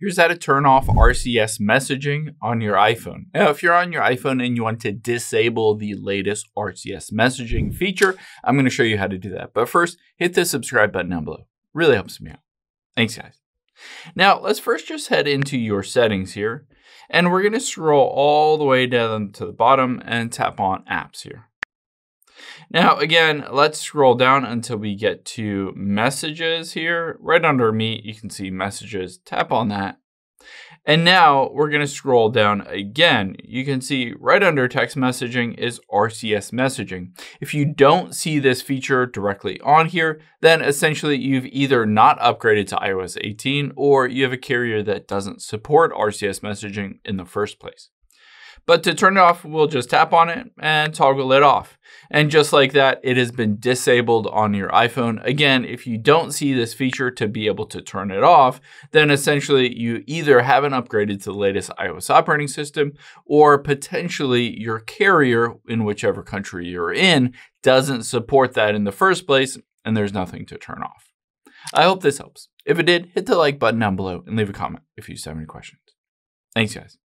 Here's how to turn off RCS messaging on your iPhone. Now, if you're on your iPhone and you want to disable the latest RCS messaging feature, I'm going to show you how to do that. But first, hit the subscribe button down below. Really helps me out. Thanks, guys. Now, let's first just head into your settings here, and we're going to scroll all the way down to the bottom and tap on apps here. Now, again, let's scroll down until we get to messages here. Right under me, you can see messages. Tap on that. And now we're going to scroll down again. You can see right under text messaging is RCS messaging. If you don't see this feature directly on here, then essentially you've either not upgraded to iOS 18 or you have a carrier that doesn't support RCS messaging in the first place. But to turn it off, we'll just tap on it and toggle it off. And just like that, it has been disabled on your iPhone. Again, if you don't see this feature to be able to turn it off, then essentially you either haven't upgraded to the latest iOS operating system or potentially your carrier in whichever country you're in doesn't support that in the first place and there's nothing to turn off. I hope this helps. If it did, hit the like button down below and leave a comment if you have any questions. Thanks, guys.